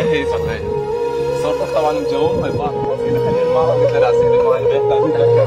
إيه صحيح. صورتك طبعا مجاوبها المره قلت ما بيحتاج